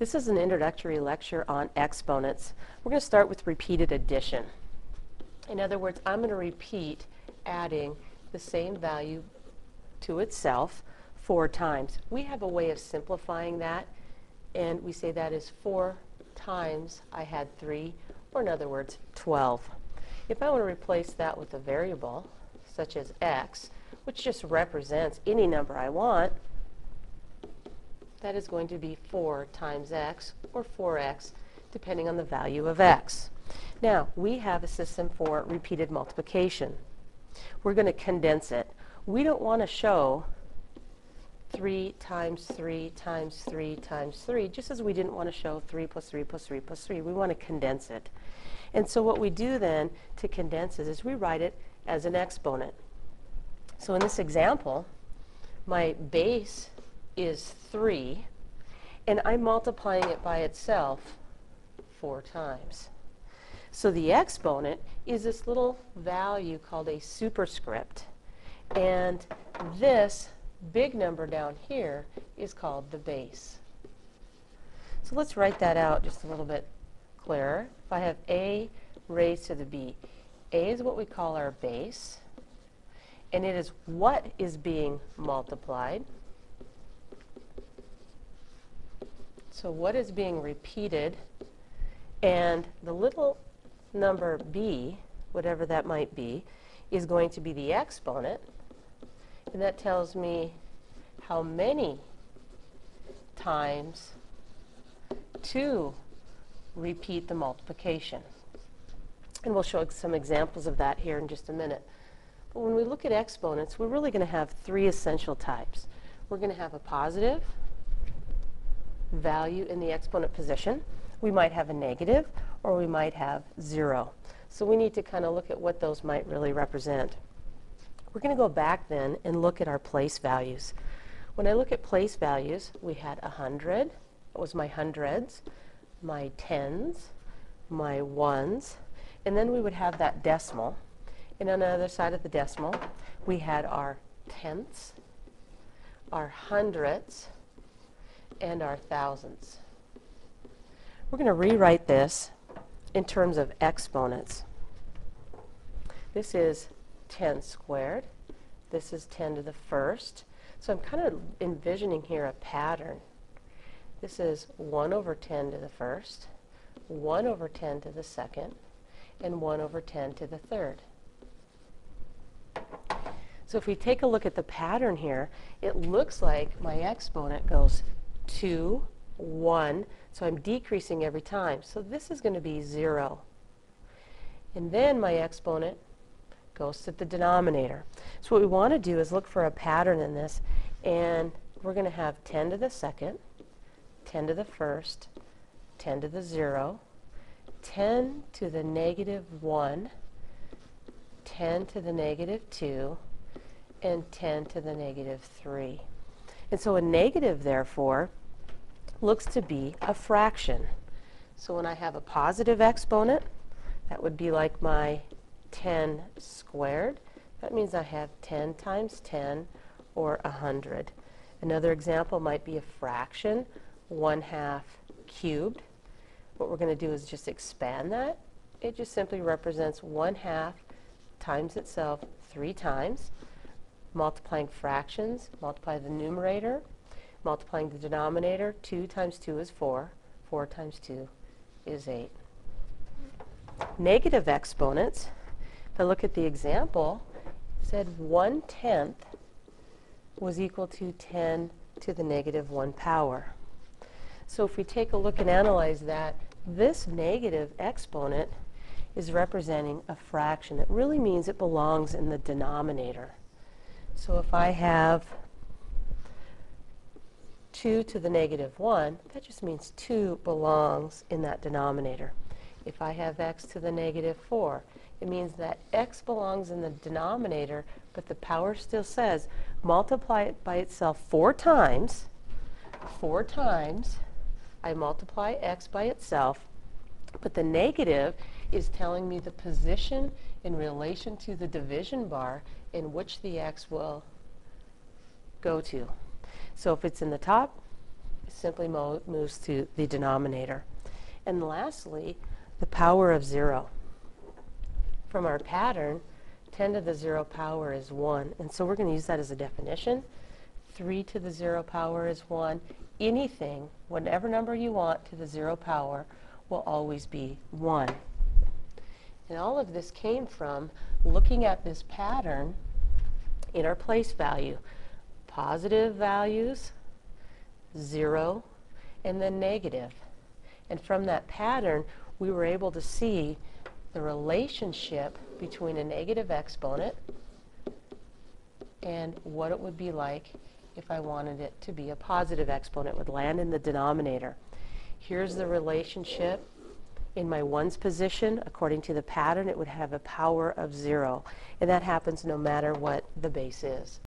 This is an introductory lecture on exponents. We're going to start with repeated addition. In other words, I'm going to repeat adding the same value to itself four times. We have a way of simplifying that, and we say that is four times I had 3, or in other words, 12. If I want to replace that with a variable, such as x, which just represents any number I want, that is going to be 4 times x, or 4x, depending on the value of x. Now, we have a system for repeated multiplication. We're going to condense it. We don't want to show 3 times 3 times 3 times 3, just as we didn't want to show 3 plus 3 plus 3 plus 3. We want to condense it. And so what we do then to condense it is we write it as an exponent. So in this example, my base is 3, and I'm multiplying it by itself four times. So the exponent is this little value called a superscript. And this big number down here is called the base. So let's write that out just a little bit clearer. If I have a raised to the b, a is what we call our base, and it is what is being multiplied. So what is being repeated? And the little number b, whatever that might be, is going to be the exponent. And that tells me how many times to repeat the multiplication. And we'll show some examples of that here in just a minute. But when we look at exponents, we're really going to have three essential types. We're going to have a positive, value in the exponent position. We might have a negative, or we might have zero. So we need to kind of look at what those might really represent. We're going to go back then and look at our place values. When I look at place values, we had 100. That was my hundreds, my tens, my ones, and then we would have that decimal. And on the other side of the decimal, we had our tenths, our hundredths, and our thousands. We're going to rewrite this in terms of exponents. This is 10 squared. This is 10 to the first. So I'm kind of envisioning here a pattern. This is 1 over 10 to the first, 1 over 10 to the second, and 1 over 10 to the third. So if we take a look at the pattern here, it looks like my exponent goes 2, 1. So I'm decreasing every time. So this is going to be 0. And then my exponent goes to the denominator. So what we want to do is look for a pattern in this. And we're going to have 10 to the second, 10 to the first, 10 to the 0, 10 to the negative 1, 10 to the negative 2, and 10 to the negative 3. And so a negative, therefore, looks to be a fraction. So when I have a positive exponent, that would be like my 10 squared. That means I have 10 times 10, or 100. Another example might be a fraction, 1 half cubed. What we're going to do is just expand that. It just simply represents 1 half times itself three times. Multiplying fractions, multiply the numerator, Multiplying the denominator, 2 times 2 is 4. 4 times 2 is 8. Negative exponents, if I look at the example, said 1 tenth was equal to 10 to the negative 1 power. So if we take a look and analyze that, this negative exponent is representing a fraction. It really means it belongs in the denominator. So if I have 2 to the negative 1, that just means 2 belongs in that denominator. If I have x to the negative 4, it means that x belongs in the denominator, but the power still says multiply it by itself four times. Four times, I multiply x by itself, but the negative is telling me the position in relation to the division bar in which the x will go to. So if it's in the top, it simply mo- moves to the denominator. And lastly, the power of 0. From our pattern, 10 to the 0 power is 1. And so we're going to use that as a definition. 3 to the 0 power is 1. Anything, whatever number you want to the 0 power, will always be 1. And all of this came from looking at this pattern in our place value. Positive values, 0, and then negative. And from that pattern, we were able to see the relationship between a negative exponent and what it would be like if I wanted it to be a positive exponent. It would land in the denominator. Here's the relationship. In my ones position, according to the pattern, it would have a power of 0. And that happens no matter what the base is.